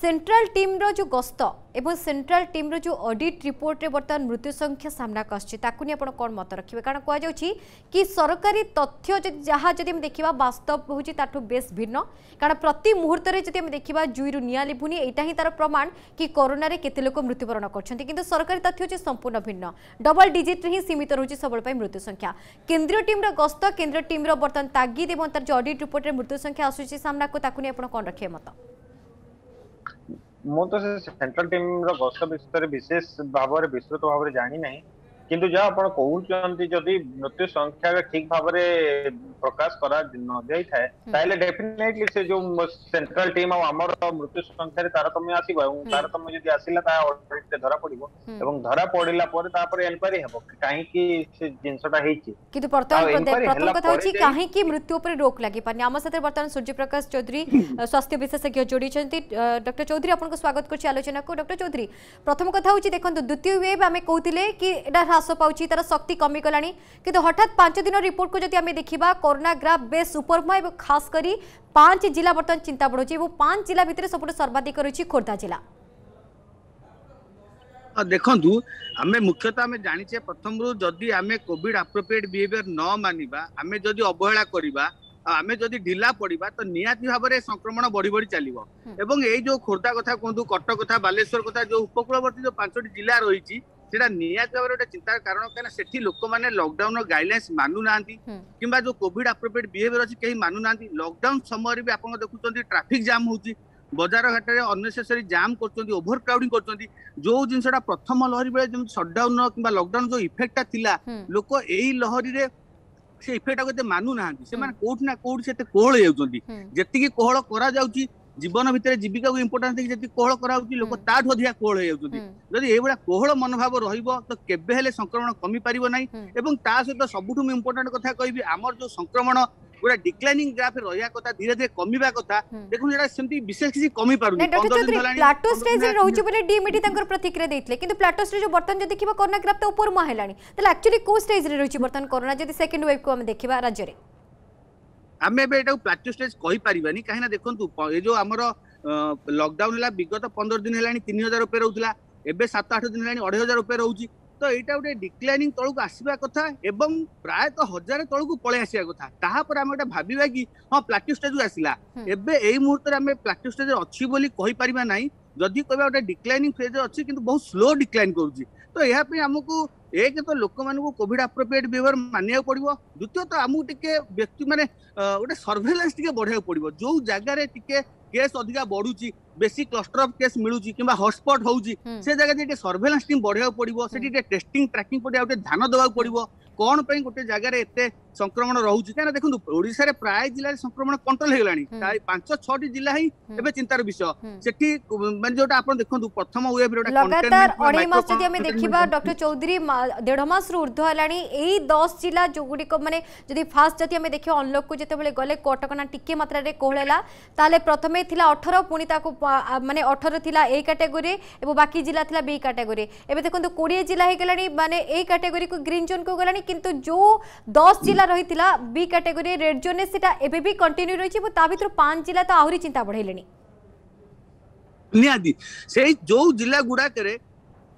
সেন্ট্রাল টিম্র যে গস্ত এবং সেন্ট্রাল টিম্র যে অডিট রিপোর্টে বর্তমান মৃত্যু সংখ্যা সামনাকে আসছে তাকে নিয়ে আপনার কম মত রাখবে কারণ কুযাচ্ছে কি সরকারি তথ্য যা যদি আমি দেখা বাস্তব হচ্ছে তাঠু বেশ ভিন্ন কারণ প্রতি মুহূর্তে যদি আমি দেখা জুইরু নিয়া লিভুনি এইটা হি তার প্রমাণ কি করোনার কেতে লোক মৃত্যুবরণ করছেন কিন্তু সরকারি তথ্য হচ্ছে সম্পূর্ণ ভিন্ন ডবল ডিজিট্রে হি সীমিত রয়েছে সবল মৃত্যু সংখ্যা কেন্দ্রীয় টিম্র গস্ত কেন্দ্রীয় টিম্র বর্তমান তাগিদ এবং তার যে অডিট রিপোর্টের মৃত্যু সংখ্যা আসুচি সামনাকে তাকে নিয়ে আপনার কম রাখবে মত ମୁଁ ତ ସେ ସେଣ୍ଟ୍ରାଲ ଟିମ୍ର ଗସ୍ତ ବିଷୟରେ ବିଶେଷ ଭାବରେ ବିସ୍ତୃତ ଭାବରେ ଜାଣିନାହିଁ किंतु जहाँ मृत्यु संख्या ठीक भाव प्रकाश कर हम्म। मृत्यु संख्या तारतम्य आस हम्म। धरा पड़ो हम्म। धरा पड़ा एनक्वारी हम कहीं जिनसा कहीं मृत्यु रोक लगे आम सूर्य प्रकाश चौधरी स्वास्थ्य विशेषज्ञ जोड़ी डॉक्टर चौधरी आपको स्वागत कर आलोचना को डॉक्टर चौधरी प्रथम कथ देखो द्वितीय वेब आम कहते कि হ্রাস পাচ্ছি তার শক্তি কমিগলা কিন্তু হঠাৎ পাঁচ দিন রিপোর্ট যদি আমি দেখা করোনা গ্রাফ বেশ সুপরম এবং খাস করে পাঁচ জেলা বর্তমান চিন্তা বড়ুছে এবং পাঁচ জেলা ভিতরে সবুঠ সর্বাধিক রয়েছে খোর্ধা জেলা ଦେଖନ୍ତୁ ଆମେ ମୁଖ୍ୟତଃ ଆମେ ଜାଣିଛେ ପ୍ରଥମରୁ ଯଦି ଆମେ କୋଭିଡ ଆପ୍ରୋପ୍ରିଏଟ୍ ବିହେଭିଅର ନ ମାନିବା ଆମେ ଯଦି ଅବହେଳା କରିବା ଆଉ ଆମେ ଯଦି ଢିଲା ପଡିବା ତ ନିହାତି ଭାବରେ ସଂକ୍ରମଣ ବଢି ବଢି ଚାଲିବ ଏବଂ ଏଇ ଯୋଉ ଖୋର୍ଦ୍ଧା କଥା କୁହନ୍ତୁ କଟକ କଥା ବାଲେଶ୍ୱର କଥା ଯୋଉ ଉପକୂଳବର୍ତ୍ତୀ ଯୋଉ ପାଞ୍ଚଟି ଜିଲ୍ଲା ରହିଛି সেটা নিହାତି ଭାବରେ ଗୋଟେ ଚିନ୍ତାର କାରଣ କାହିଁକିନା ସେଠି ଲୋକମାନେ ଲକଡାଉନର ଗାଇଡଲାଇନ୍ସ ମାନୁନାହାନ୍ତି କିମ୍ବା ଯୋଉ କୋଭିଡ ଆପ୍ରୋପ୍ରିଏଟ୍ ବିହେଭିୟର ଅଛି କେହି ମାନୁନାହାନ୍ତି ଲକଡାଉନ ସମୟରେ ବି ଆପଣ ଦେଖୁଛନ୍ତି ଟ୍ରାଫିକ୍ ଜାମ୍ ହଉଛି ବଜାର ଘାଟରେ ଅନ୍ନେସେସରୀ ଜାମ୍ କରୁଛନ୍ତି ଓଭର କ୍ରାଉଡିଂ କରୁଛନ୍ତି ଯୋଉ ଜିନିଷଟା ପ୍ରଥମ ଲହରୀ ବେଳେ ଯେମିତି ସଟଡାଉନ କିମ୍ବା ଲକଡାଉନ ଯୋଉ ଇଫେକ୍ଟଟା ଥିଲା ଲୋକ ଏଇ ଲହରୀରେ ସେ ଇଫେକ୍ଟଟାକୁ ଏତେ ମାନୁନାହାନ୍ତି ସେମାନେ କୋଉଠି ନା କୋଉଠି ସେତେ କୋହଳ ହେଉଛନ୍ତି ଯେତିକି କୋହଳ କରାଯାଉଛି জীবন ভিতরে জীবিকাକୁ ইম্পୋର୍ଟାନ୍ସ ଦେଇକି ଯେତିକି କୋହଳ କରାହେଉଛି ଲୋକ ତାଠୁ ଅଧିକା କୋହଳ ହେଇଯାଉଛନ୍ତି ଯଦି ଏଇଭଳିଆ କୋହଳ ମନୋଭାବ ରହିବ ତ କେବେ ହେଲେ ସଂକ୍ରମଣ କମିପାରିବ ନାହିଁ ଏବଂ ତା ସହିତ ସବୁଠୁ ମୁଁ ଇମ୍ପୋର୍ଟାଣ୍ଟ କଥା କହିବି ଆମର ଯୋଉ ସଂକ୍ରମଣ ଗୋଟେ ଡିକ୍ଲାଇନିଂ ଗ୍ରାଫରେ ରହିବା କଥା ଧୀରେ ଧୀରେ କମିବା କଥା ଦେଖନ୍ତୁ ଏଇଟା ସେମିତି ବିଶେଷ କିଛି କମି ପାରୁନି ପ୍ଲାଟୋ ଷ୍ଟେଜରେ ରହୁଛି ବୋଲି ଡିଏମଟି ତାଙ୍କର ପ୍ରତିକ୍ରିୟା ଦେଇଥିଲେ କିନ୍ତୁ ପ୍ଲାଟୋ ଷ୍ଟେଜ ବର୍ତ୍ତମାନ ଯଦି ଦେଖିବା କରୋନା ଗ୍ରାଫ ତ ଉପର ମୁହାଁ ହେଲାଣି ତାହେଲେ ଆକ୍ଚୁଆଲି କୋଉ ଷ୍ଟେଜରେ ରହିଛି ବର୍ତ୍ତମାନ କରୋନା ଯଦି ସେକେଣ୍ଡ ୱେଭକୁ ଆମେ ଦେଖିବା ରାଜ୍ୟରେ ଆମେ ଏବେ ଏଟାକୁ ପ୍ଲାଟୁ ଷ୍ଟେଜ୍ କହିପାରିବାନି କାହିଁକିନା ଦେଖନ୍ତୁ ଏ ଯେଉଁ ଆମର ଲକଡାଉନ୍ ହେଲା ବିଗତ ପନ୍ଦର ଦିନ ହେଲାଣି ତିନି ହଜାର ଉପରେ ରହୁଥିଲା ଏବେ ସାତ ଆଠ ଦିନ ହେଲାଣି ଅଢ଼େଇ ହଜାର ଉପରେ ରହୁଛି ତ ଏଇଟା ଗୋଟେ ଡିକ୍ଲାଇନିଂ ତଳକୁ ଆସିବା କଥା ଏବଂ ପ୍ରାୟତଃ ହଜାରେ ତଳକୁ ପଳେଇ ଆସିବା କଥା ତାହାପରେ ଆମେ ଗୋଟେ ଭାବିବା କି ହଁ ପ୍ଲାଟୁ ଷ୍ଟେଜକୁ ଆସିଲା ଏବେ ଏଇ ମୁହୂର୍ତ୍ତରେ ଆମେ ପ୍ଲାଟୁ ଷ୍ଟେଜରେ ଅଛି ବୋଲି କହିପାରିବା ନାହିଁ ଯଦି କହିବା ଗୋଟେ ଡିକ୍ଲାଇନିଂ ଫେଜ୍ରେ ଅଛି କିନ୍ତୁ ବହୁତ ସ୍ଲୋ ଡିକ୍ଲାଇନ୍ କରୁଛି ତ ଏହା ପାଇଁ ଆମକୁ ଏକ ତ ଲୋକମାନଙ୍କୁ କୋଭିଡ ଆପ୍ରୋପ୍ରିଏଟ୍ ବିହେଭିଅର ମାନିବାକୁ ପଡିବ ଦ୍ୱିତୀୟତଃ ଆମକୁ ଟିକେ ବ୍ୟକ୍ତି ମାନେ ଗୋଟେ ସର୍ଭେଲାନ୍ସ ଟିକେ ବଢେଇବାକୁ ପଡିବ ଯୋଉ ଜାଗାରେ ଟିକେ କେସ୍ ଅଧିକା ବଢୁଛି বেশি ক্লস্টর অফ কেস মিলুଛି কিংবা হটস্পট ହଉଛି ସେ ଜାଗାରେ ଟିକେ ସର୍ଭେଲାନ୍ସ ଟିମ୍ ବଢିବାକୁ ପଡିବ ସେଠି ଟିକେ ଟେଷ୍ଟିଂ ଟ୍ରାକିଂ ପଡିବ ଆଉ ଟିକେ ଧ୍ୟାନ ଦେବାକୁ ପଡିବ କଣ ପାଇଁ ଗୋଟେ ଜାଗାରେ ଏତେ ସଂକ୍ରମଣ ରହୁଛି କାହିଁକିନା ଦେଖନ୍ତୁ ଓଡ଼ିଶାରେ ପ୍ରାୟ ଜିଲ୍ଲାରେ ସଂକ୍ରମଣ କଣ୍ଟ୍ରୋଲ ହେଇଗଲାଣି ପାଞ୍ଚ ଛଅଟି ଜିଲ୍ଲା ହିଁ ଏବେ ଚିନ୍ତାର ବିଷୟ ସେଠି ମାନେ ଯୋଉଟା ଆପଣ ଦେଖନ୍ତୁ ପ୍ରଥମ ୱେଭରେ ଲଗାତାର ଅଢେଇ ମାସ ଯଦି ଆମେ ଦେଖିବା ଡକ୍ଟର ଚୌଧୁରୀ ଦେଢ ମାସରୁ ଉର୍ଦ୍ଧ୍ୱ ହେଲାଣି ଏଇ ଦଶ ଜିଲ୍ଲା ଯୋଉଗୁଡ଼ିକ ମାନେ ଯଦି ଫାଷ୍ଟ ଯଦି ଆମେ ଦେଖିବା ଅନଲକକୁ ଯେତେବେଳେ ଗଲେ କଟକଣା ଟିକେ ମାତ୍ରାରେ କୋହଳ ହେଲା ତାହେଲେ ପ୍ରଥମେ ଥିଲା ଅଠର ପୁଣି ତାକୁ মানে অঠর লা এই ক্যাটেগোরি এবং বাকি জেলা লা বি ক্যাটেগোরি এবে দেখুন কোড়িয়ে জেলা হয়ে গেল মানে এই ক্যাটেগোরি গ্রিন জোন কু গলানি কিন্তু যে দশ জেলা রয়েছে বি ক্যাটেগোরি রেড জোনে সেটা এবে বি কন্টিনিউ রয়েছে এবং তা ভিতর পাঁচ জেলা তো আহরি চিন্তা বড়াইলে নিহতি সেই যে জেলা গুড়াকরে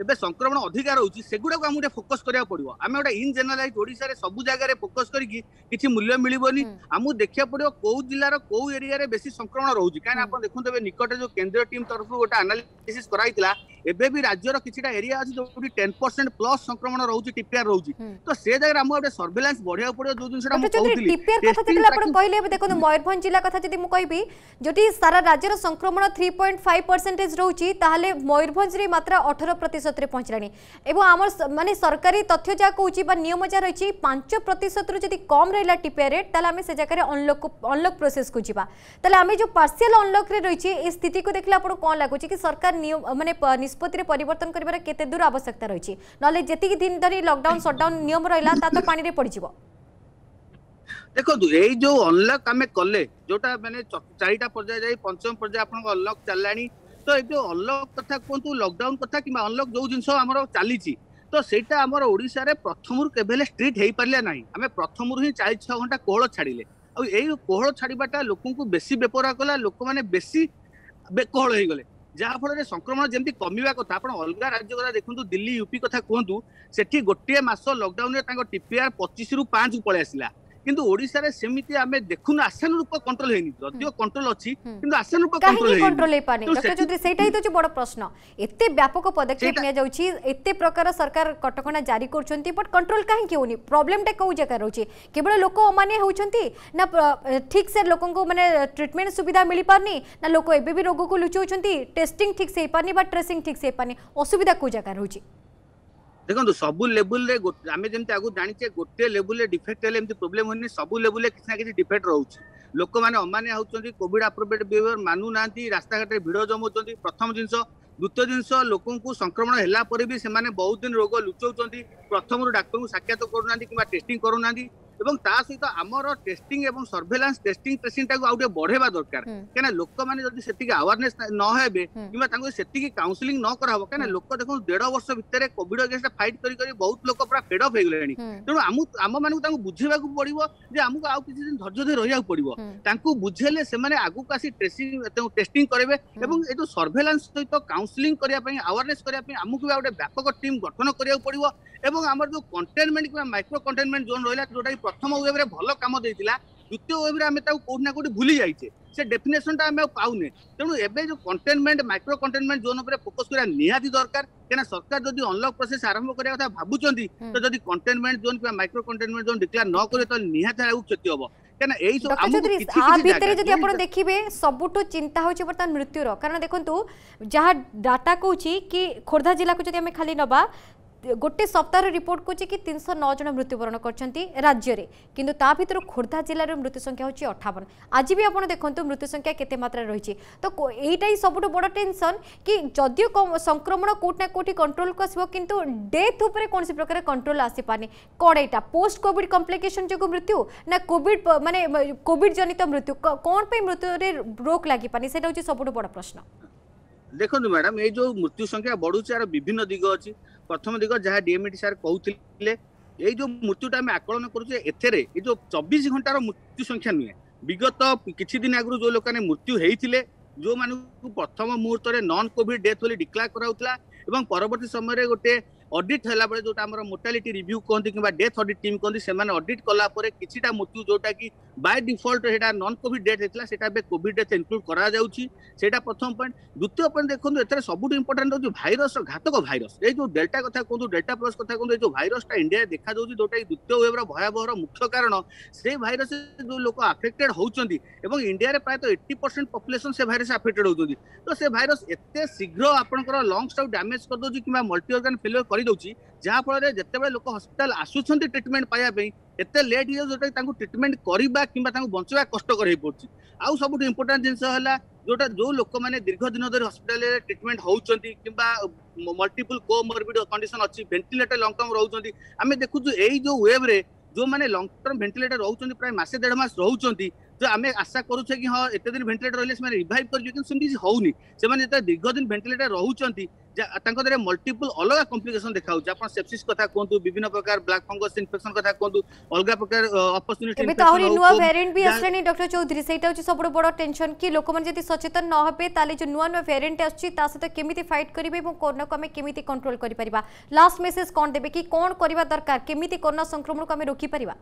ଏବେ ସଂକ୍ରମଣ ଅଧିକା ରହୁଛି ସେଗୁଡ଼ାକୁ ଆମକୁ ଗୋଟେ ଫୋକସ୍ କରିବାକୁ ପଡ଼ିବ ଆମେ ଗୋଟେ ଇନ୍ ଜେନେରାଲାଇଜ୍ ଓଡ଼ିଶାରେ ସବୁ ଜାଗାରେ ଫୋକସ୍ କରିକି କିଛି ମୂଲ୍ୟ ମିଳିବନି ଆମକୁ ଦେଖିବାକୁ ପଡ଼ିବ କୋଉ ଜିଲ୍ଲାର କୋଉ ଏରିଆରେ ବେଶୀ ସଂକ୍ରମଣ ରହୁଛି କାହିଁକି ଆପଣ ଦେଖନ୍ତୁ ଏବେ ନିକଟରେ ଯୋଉ କେନ୍ଦ୍ରୀୟ ଟିମ୍ ତରଫରୁ ଗୋଟେ ଆନାଲିସିସ୍ କରାଯାଇଥିଲା ଏବେ ବି ରାଜ୍ୟର କିଛିଟା ଏରିଆ ଅଛି ଯୋଉଠି ଟେନ୍ ପରସେଣ୍ଟ ପ୍ଲସ୍ ସଂକ୍ରମଣ ରହୁଛି ଟିପିଆର ରହୁଛି ତ ସେ ଜାଗାରେ ଆମକୁ ଗୋଟେ ସର୍ଭେଲାନ୍ସ ବଢିବାକୁ ପଡିବ ଯୋଉ ଜିନିଷଟା ମୁଁ କହୁଥିଲି ଟିପିଆର କଥା ଯେତେବେଳେ ଆପଣ କହିଲେ ଏବେ ଦେଖନ୍ତୁ ମୟୂରଭଞ୍ଜ ଜିଲ୍ଲା କଥା ଯଦି ମୁଁ କହିବି ଯୋଠି ସାରା ରାଜ୍ୟର ସଂକ୍ରମଣ ଥ୍ରୀ ପଏଣ୍ଟ 3.5 ପରସେଣ୍ଟେଜ ରହୁଛି ତାହେଲେ ମୟୂରଭଞ୍ଜରେ ମାତ୍ର ଅଠର ପ୍ରତିଶତରେ ପହଞ୍ଚିଲାଣି ଏବଂ ଆମର ମାନେ ସରକାରୀ ତଥ୍ୟ ଯାହା କହୁଛି ବା ନିୟମ ଯାହା ରହିଛି ପାଞ୍ଚ ପ୍ରତିଶତରୁ ଯଦି କମ୍ ରହିଲା ଟିପିଆର ରେଟ୍ ତାହେଲେ ଆମେ ସେ ଜାଗାରେ ଅନଲକ୍ ଅନଲକ୍ ପ୍ରୋସେସ୍କୁ ଯିବା ତାହେଲେ ଆମେ ଯୋଉ ପାର୍ସିଆଲ ଅନଲକ୍ରେ ରହିଛି ଏ ସ୍ଥିତିକୁ ଦେଖିଲେ ଆପଣ କ'ଣ ଲାଗୁଛି କି ସରକାର ନିୟମ ମାନେ নিষ্পতিরে পরিবর্তন করিবার কেতে দূর আবশ্যকতা রয়েছে নহলে যেতিকি দিন ধরে লকডাউন সটডাউন নিয়ম রহিলা তা তো পানিরে পড়িযিব দেখন্তু এই যে অনলক আমি কলে যেটা মানে চারিটা পর্যায়ে যাই পঞ্চম পর্যায়ে আপনার অনলক চালানি তো এই যে অনলক কথা কুহতু লকডাউন কথা কিংবা অনলক যে জিনিস আমার চালিছি তো ସେଇଟା ଆମର ଓଡ଼ିଶାରେ ପ୍ରଥମରୁ କେବେ ହେଲେ ଷ୍ଟ୍ରିକ୍ଟ ହେଇପାରିଲା ନାହିଁ ଆମେ ପ୍ରଥମରୁ ହିଁ ଚାଳିଶ ଛଅ ଘଣ୍ଟା କୋହଳ ଛାଡ଼ିଲେ ଆଉ ଏଇ କୋହଳ ଛାଡ଼ିବାଟା ଲୋକଙ୍କୁ ବେଶୀ ବେପରା କଲା ଲୋକମାନେ ବେଶୀ କୋହଳ ହେଇଗଲେ ଯାହାଫଳରେ ସଂକ୍ରମଣ ଯେମିତି କମିବା କଥା ଆପଣ ଅଲଗା ରାଜ୍ୟ କଥା ଦେଖନ୍ତୁ ଦିଲ୍ଲୀ ୟୁପି କଥା କୁହନ୍ତୁ ସେଠି ଗୋଟିଏ ମାସ ଲକଡାଉନରେ ତାଙ୍କ ଟିପିଆର ପଚିଶରୁ ପାଞ୍ଚକୁ ପଳେଇ ଆସିଲା কিন্তু ওড়িশারে সেমিতি আমি দেখুন আসান রূপ কন্ট্রোল হয়নি যদিও কন্ট্রোল অছি কিন্তু আসান রূপ কন্ট্রোল হয়নি কন্ট্রোল হই পানি ডক্টর জ্যোতি সেটাই তো বড় প্রশ্ন এতে ব্যাপক পদক্ষেপ নিয়া যাউছি এতে প্রকার সরকার কটকণা জারি করছন্তি বাট কন্ট্রোল কাহি কি হউনি প্রবলেমটা কোউ জায়গা রহুছি কেবল লোক অমানে হউছন্তি না ঠিক সে লোকঙ্কু মানে ট্রিটমেন্ট সুবিধা মিলি পারনি না লোক এবে বি রোগকু লুচউছন্তি টেস্টিং ঠিক সে পারনি বা ট্রেসিং ঠিক সে পারনি অসুবিধা কোউ জায়গা রহুছি ଦେଖନ୍ତୁ ସବୁ ଲେବୁଲରେ ଆମେ ଯେମିତି ଆଗକୁ ଜାଣିଛେ ଗୋଟେ ଲେବୁଲରେ ଡିଫେକ୍ଟ ହେଲେ ଏମିତି ପ୍ରୋବ୍ଲେମ୍ ହଉନି ସବୁ ଲେବୁଲରେ କିଛି ନା କିଛି ଡିଫେକ୍ଟ ରହୁଛି ଲୋକମାନେ ଅମାନିଆ ହେଉଛନ୍ତି କୋଭିଡ ଆପ୍ରୋପ୍ରିଏଟ୍ ବିହେଭିଅର ମାନୁନାହାନ୍ତି ରାସ୍ତାଘାଟରେ ଭିଡ଼ ଜମାଉଛନ୍ତି ପ୍ରଥମ ଜିନିଷ ଦ୍ୱିତୀୟ ଜିନିଷ ଲୋକଙ୍କୁ ସଂକ୍ରମଣ ହେଲା ପରେ ବି ସେମାନେ ବହୁତ ଦିନ ରୋଗ ଲୁଚଉଛନ୍ତି ପ୍ରଥମରୁ ଡାକ୍ତରଙ୍କୁ ସାକ୍ଷାତ କରୁନାହାନ୍ତି କିମ୍ବା ଟେଷ୍ଟିଂ କରୁନାହାନ୍ତି এবং ତା ସହିତ ଆମର ଟେଷ୍ଟିଂ ଏବଂ ସର୍ଭେଲାନ୍ସ ଟେଷ୍ଟିଂ ଟ୍ରେସିଂଟାକୁ ଆଉ ଟିକେ ବଢେଇବା ଦରକାର କାହିଁକିନା ଲୋକମାନେ ଯଦି ସେତିକି ଆୱାରନେସ୍ ନ ହେବେ କିମ୍ବା ତାଙ୍କୁ ସେତିକି କାଉନ୍ସିଲିଂ ନ କରାହବ କାହିଁକିନା ଲୋକ ଦେଖନ୍ତୁ ଦେଢ ବର୍ଷ ଭିତରେ କୋଭିଡ ଅଗେନ୍ଷ୍ଟରେ ଫାଇଟ୍ କରି କରି ବହୁତ ଲୋକ ପୁରା ଫେଡ୍ ଅଫ୍ ହେଇଗଲେଣି ତେଣୁ ଆମମାନଙ୍କୁ ତାଙ୍କୁ ବୁଝେଇବାକୁ ପଡିବ ଯେ ଆମକୁ ଆଉ କିଛି ଦିନ ଧୈର୍ଯ୍ୟ ଧରି ରହିବାକୁ ପଡିବ ତାଙ୍କୁ ବୁଝେଇଲେ ସେମାନେ ଆଗକୁ ଆସି ଟ୍ରେସିଂ ଟେଷ୍ଟିଂ କରିବେ ଏବଂ ଏ ଯୋଉ ସର୍ଭେଲାନ୍ସ ସହିତ କାଉନ୍ସିଲିଂ କରିବା ପାଇଁ ଆୱାରନେସ୍ କରିବା ପାଇଁ ଆମକୁ ବି ଗୋଟେ ବ୍ୟାପକ ଟିମ୍ ଗଠନ କରିବାକୁ ପଡିବ ଏବଂ ଆମର ଯୋଉ କଣ୍ଟେନମେଣ୍ଟ କିମ୍ବା ମାଇକ୍ରୋ କଣ୍ଟେନମେଣ୍ଟ ଜୋନ୍ ରହିଲା ଯୋଉଟାକି প্রথম ওয়েভরে ভালো কাম দিয়েছিল দ্বিতীয় ওয়েভরে আমি তাকে কোটি না কোটি ভুলে যাইছে সে ডেফিনেসনটা আমি পাউনে তেমন এবে যে কন্টেনমেন্ট মাইক্রো কন্টেনমেন্ট জোন উপরে ফোকস করা নিহতি দরকার কেন সরকার যদি অনলক প্রসেস আরম্ভ করার কথা ভাবুচন্তি তো যদি কন্টেনমেন্ট জোন কিংবা মাইক্রো কন্টেনমেন্ট জোন ডিক্লেয়ার ন করে তাহলে নিহাতি আগে ক্ষতি হব কেন এই সব আমুক কিছু আ ভিতরে যদি আপন দেখিবে সবুঠু চিন্তা হচ্ছে বর্তমান মৃত্যুর কারণ দেখন্তু যাহা ডাটা কউছি কি খোর্ধা জেলা যদি আমি খালি নবা গোটে সপ্তাহর রিপোর্ট কুচি কি তিনশো নয় জন মৃত্যুবরণ করছেন রাজ্যের কিন্তু তা ভিতর খোর্ধা জেলার মৃত্যু সংখ্যা হচ্ছে অঠাবন আজ বি আপনার দেখুন মৃত্যু সংখ্যা কেতে মাত্রায় রয়েছে তো এইটাই সবুঠ বড় টেনশন কি যদিও সংক্রমণ কোটি না কোটি কন্ট্রোল আসব কিন্তু ডেথ উপরে কোণী প্রকার কন্ট্রোল আসিপারে কণ এইটা পোস্ট কোভিড কমপ্লিকেসন যোগ মৃত্যু না কোভিড মানে কোভিড জনিত মৃত্যু কণ পাই মৃত্যুরে রোক লাগিপারে সেটা হচ্ছে সবুঠ বড় প্রশ্ন দেখুন ম্যাডাম এই যে মৃত্যু সংখ্যা বড়ুছে আর বিভিন্ন দিগ আছে প্রথম দিগ যা ডিএমইটি স্যার কৌলে এই যে মৃত্যুটা আমি আকলন করুছে এতে এই যে চব্বিশ ঘন্টার মৃত্যু সংখ্যা নুহে বিগত কিছু দিন আগর যে লোক মৃত্যু হয়েছিল যে প্রথম মুহূর্তে নন কোভিড ডেথ বলে ডিক্লেয়ার করা এবং পরবর্তী সময়ের গোটে ଅଡ଼ିଟ୍ ହେଲା ବେଳେ ଯୋଉଟା ଆମର ମୋଟାଲିଟି ରିଭ୍ୟୁ କୁହନ୍ତି କିମ୍ବା ଡେଥ୍ ଅଡିଟ୍ ଟିମ୍ କୁହନ୍ତି ସେମାନେ ଅଡିଟ୍ କଲା ପରେ କିଛିଟା ମୃତ୍ୟୁ ଯୋଉଟା କି ବାଇ ଡିଫଲ୍ଟ ସେଇଟା ନନ୍ କୋଭିଡ୍ ଡେଥ୍ ହେଇଥିଲା ସେଇଟା ଏବେ କୋଭିଡ୍ ଡେଥ୍ ଇନକ୍ଲୁଡ୍ କରାଯାଉଛି ସେଇଟା ପ୍ରଥମ ପଏଣ୍ଟ ଦ୍ୱିତୀୟ ପଏଣ୍ଟ ଦେଖନ୍ତୁ ଏଥିରେ ସବୁଠୁ ଇମ୍ପୋର୍ଟାଣ୍ଟ ହେଉଛି ଭାଇରସର ଘାତକ ଭାଇରସ ଏଇ ଯେଉଁ ଡେଲ୍ଟା କଥା କୁହନ୍ତୁ ଡେଲ୍ଟା ପ୍ଲସ୍ କଥା କୁହନ୍ତୁ ଏଇ ଯେଉଁ ଭାଇରସଟା ଇଣ୍ଡିଆରେ ଦେଖାଯାଉଛି ଯୋଉଟା କି ଦ୍ୱିତୀୟ ୱେଭ୍ର ଭୟାବହର ମୁଖ୍ୟ କାରଣ ସେଇ ଭାଇରସ ଯେଉଁ ଲୋକ ଆଫେକ୍ଟେଡ୍ ହେଉଛନ୍ତି ଏବଂ ଇଣ୍ଡିଆରେ ପ୍ରାୟତଃ ଏଇଟି ପରସେଣ୍ଟ ପପୁଲେସନ୍ ସେ ଭାଇରସ ଆଫେକ୍ଟେଡ୍ ହେଉଛନ୍ତି ତ ସେ ଭାଇରସ ଏତେ ଶୀଘ୍ର ଆପଣଙ୍କର ଲଙ୍ଗସଟାକୁ ଡ୍ୟାମେଜ୍ କରିଦେଉଛି କିମ୍ବା ମଲ୍ଟି ଅର୍ଗାନ୍ ଫେଲିଓର କରିଦେଉଛି ଯାହାଫଳରେ ଯେତେବେଳେ ଲୋକ ହସ୍ପିଟାଲ ଆସୁଛନ୍ତି ଟ୍ରିଟମେଣ୍ଟ ପାଇବା ପାଇଁ ଏତେ ଲେଟ୍ ହେଇଯାଉଛି ଯେଉଁଟାକି ତାଙ୍କୁ ଟ୍ରିଟମେଣ୍ଟ କରିବା କିମ୍ବା ତାଙ୍କୁ ବଞ୍ଚାଇବା କଷ୍ଟକର ହେଇପଡ଼ୁଛି ଆଉ ସବୁଠୁ ଇମ୍ପୋର୍ଟାଣ୍ଟ ଜିନିଷ ହେଲା ଯେଉଁଟା ଯେଉଁ ଲୋକମାନେ ଦୀର୍ଘ ଦିନ ଧରି ହସ୍ପିଟାଲରେ ଟ୍ରିଟମେଣ୍ଟ ହେଉଛନ୍ତି କିମ୍ବା ମଲ୍ଟିପୁଲ କୋମର୍ବିଡ କଣ୍ଡିସନ ଅଛି ଭେଣ୍ଟିଲେଟର ଲଙ୍ଗ ଟର୍ମ ରହୁଛନ୍ତି ଆମେ ଦେଖୁଛୁ ଏଇ ଯେଉଁ ୱେବ୍ରେ ଯେଉଁମାନେ ଲଙ୍ଗ ଟର୍ମ ଭେଣ୍ଟିଲେଟର ରହୁଛନ୍ତି ପ୍ରାୟ ମାସେ ଦେଢ଼ ମାସ ରହୁଛନ୍ତି যে আমি আশা করুছে কি ହଁ ଏତେ ଦିନ ଭେଣ୍ଟିଲେଟର ରହିଲେ ସେମାନେ ରିଭାଇଭ୍ କରିଯିବେ କିନ୍ତୁ ସେମିତି କିଛି ହେଉନି ସେମାନେ ଯେତେବେଳେ ଦୀର୍ଘ ଦିନ ଭେଣ୍ଟିଲେଟର ରହୁଛନ୍ତି ତାଙ୍କ ଦେହରେ ମଲ୍ଟିପୁଲ ଅଲଗା କମ୍ପ୍ଲିକେସନ ଦେଖାଉଛି ଆପଣ ସେପ୍ସିସ୍ କଥା କୁହନ୍ତୁ ବିଭିନ୍ନ ପ୍ରକାର ବ୍ଲାକ୍ ଫଙ୍ଗସ୍ ଇନଫେକ୍ସନ କଥା କୁହନ୍ତୁ ଅଲଗା ପ୍ରକାର ଅପରଚୁନିଟି ଏବେ ତ ଆହୁରି ନୂଆ ଭେରିଏଣ୍ଟ ବି ଆସିଲାଣି ଡକ୍ଟର ଚୌଧୁରୀ ସେଇଟା ହେଉଛି ସବୁଠୁ ବଡ଼ ଟେନସନ୍ କି ଲୋକମାନେ ଯଦି ସଚେତନ ନ ହେବେ ତାହେଲେ ଯେଉଁ ନୂଆ ନୂଆ ଭେରିଏଣ୍ଟ ଆସୁଛି ତା ସହିତ କେମିତି ଫାଇଟ୍ କରିବେ ଏବଂ କରୋନାକୁ ଆମେ କେମିତି କଣ୍ଟ୍ରୋଲ କରିପାରିବା ଲାଷ୍ଟ ମେସେଜ କ'ଣ ଦେବେ କି କ'ଣ କରିବା ଦରକାର କେମିତି କରୋନା ସଂକ୍ରମଣକୁ ଆମେ ରୋକିପାରିବା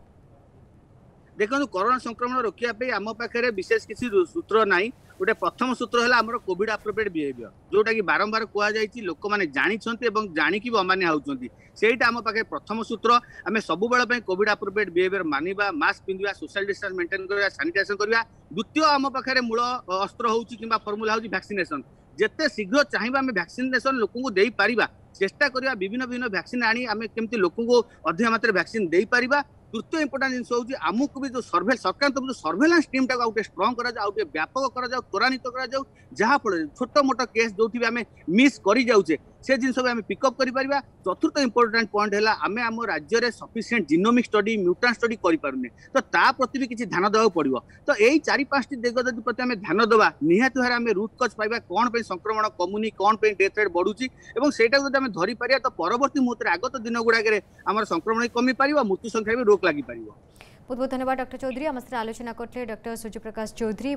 ଦେଖନ୍ତୁ କରୋନା ସଂକ୍ରମଣ ରୋକିବା ପାଇଁ ଆମ ପାଖରେ ବିଶେଷ କିଛି ସୂତ୍ର ନାହିଁ ଗୋଟେ ପ୍ରଥମ ସୂତ୍ର ହେଲା ଆମର କୋଭିଡ୍ ଆପ୍ରୋପ୍ରିଏଟ୍ ବିହେଭିଅର ଯୋଉଟାକି ବାରମ୍ବାର କୁହାଯାଇଛି ଲୋକମାନେ ଜାଣିଛନ୍ତି ଏବଂ ଜାଣିକି ବି ଅମାନ୍ୟ ହେଉଛନ୍ତି ସେଇଟା ଆମ ପାଖରେ ପ୍ରଥମ ସୂତ୍ର ଆମେ ସବୁବେଳେ ପାଇଁ କୋଭିଡ୍ ଆପ୍ରୋପ୍ରିଏଟ୍ ବିହେଭିଅର ମାନିବା ମାସ୍କ ପିନ୍ଧିବା ସୋସିଆଲ ଡିଷ୍ଟାନ୍ସ ମେଣ୍ଟେନ୍ କରିବା ସାନିଟାଇଜେସନ୍ କରିବା ଦ୍ୱିତୀୟ ଆମ ପାଖରେ ମୂଳ ଅସ୍ତ୍ର ହେଉଛି କିମ୍ବା ଫର୍ମୁଲା ହେଉଛି ଭ୍ୟାକ୍ସିନେସନ୍ ଯେତେ ଶୀଘ୍ର ଚାହିଁବା ଆମେ ଭ୍ୟାକ୍ସିନେସନ୍ ଲୋକଙ୍କୁ ଦେଇପାରିବା ଚେଷ୍ଟା କରିବା ବିଭିନ୍ନ ବିଭିନ୍ନ ଭ୍ୟାକ୍ସିନ୍ ଆଣି ଆମେ କେମିତି ଲୋକଙ୍କୁ ଅଧିକ ମାତ୍ରାରେ ଭ୍ୟାକ୍ସିନ୍ ଦେଇପାରିବା ତୃତୀୟ ଇମ୍ପୋର୍ଟାଣ୍ଟ ଜିନିଷ ହେଉଛି ଆମକୁ ବି ଯେଉଁ ସର୍ଭେ ସରକାର ତମକୁ ଯେଉଁ ସର୍ଭେଲାନ୍ସ ଟିମ୍ଟାକୁ ଆଉ ଟିକେ ଷ୍ଟ୍ରଙ୍ଗ କରାଯାଉ ଆଉ ଟିକେ ବ୍ୟାପକ କରାଯାଉ ତ୍ୱରାନ୍ୱିତ କରାଯାଉ ଯାହାଫଳରେ ଛୋଟ ମୋଟ କେସ୍ ଯେଉଁଠି ବି ଆମେ ମିସ୍ କରିଯାଉଛେ ସେ ଜିନିଷକୁ ଆମେ ପିକଅପ୍ କରିପାରିବା ଚତୁର୍ଥ ଇମ୍ପୋର୍ଟାଣ୍ଟ ପଏଣ୍ଟ ହେଲା ଆମେ ଆମ ରାଜ୍ୟରେ sufficient genomic study mutant study କରିପାରୁନେ ତ ତା ପ୍ରତି ବି କିଛି ଧ୍ୟାନ ଦେବାକୁ ପଡ଼ିବ ତ ଏଇ ଚାରି ପାଞ୍ଚଟି ଦିଗ ଯଦି ପ୍ରତି ଆମେ ଧ୍ୟାନ ଦେବା ନିହାତି ଭାବରେ ଆମେ ରୁଟ୍ କଜ୍ ପାଇବା କ'ଣ ପାଇଁ ସଂକ୍ରମଣ କମୁନି କ'ଣ ପାଇଁ ଡେଥ୍ ରେଟ୍ ବଢ଼ୁଛି ଏବଂ ସେଇଟାକୁ ଯଦି ଆମେ ଧରିପାରିବା ତ ପରବର୍ତ୍ତୀ ମୁହୂର୍ତ୍ତରେ ଆଗତ ଦିନ ଗୁଡ଼ାକରେ ଆମର ସଂକ୍ରମଣ କମିପାରିବ ମୃତ୍ୟୁ ସଂଖ୍ୟା ବି ରୋକ ଲାଗିପାରିବ બહુત બહુત ધન્યવાદ ડોક્ટર ચૌધરી આમસ્થરે આલોચના કોઠલે ડોક્ટર સુર્જ્યપ્રકાશ ચૌધરી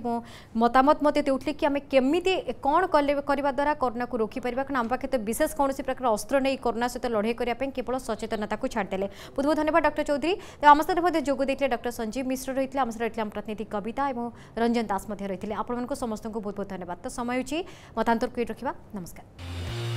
મો મતામત મતે તે ઉતલ કે અમે કેમિતિ કોણ કોલે કરીવા દ્વારા કોરોના કુ રોકી પરવા કે આંબા કે તે વિશેષ કોણસી પ્રકાર અસ્ત્ર નહી કોરોના સતે લડાઈ કરીયા પે કેપળો સચેત નેતા કુ છાડ દેલે બહુત બહુત ધન્યવાદ ડોક્ટર ચૌધરી તો આમસ્થર પર જોગ દેખલે ડોક્ટર સંજીવ મિશ્ર રહીતલે આમસ્થર રહીતલે આમ પ્રતિનિધિ કવિતા એમ રંજન দাস મધ્ય રહીતલે આપણનકો સમસ્તનકો બહુત બહુત ધન્યવાદ તો સમય ઉચી મતાંતર કુ રખીવા નમસ્કાર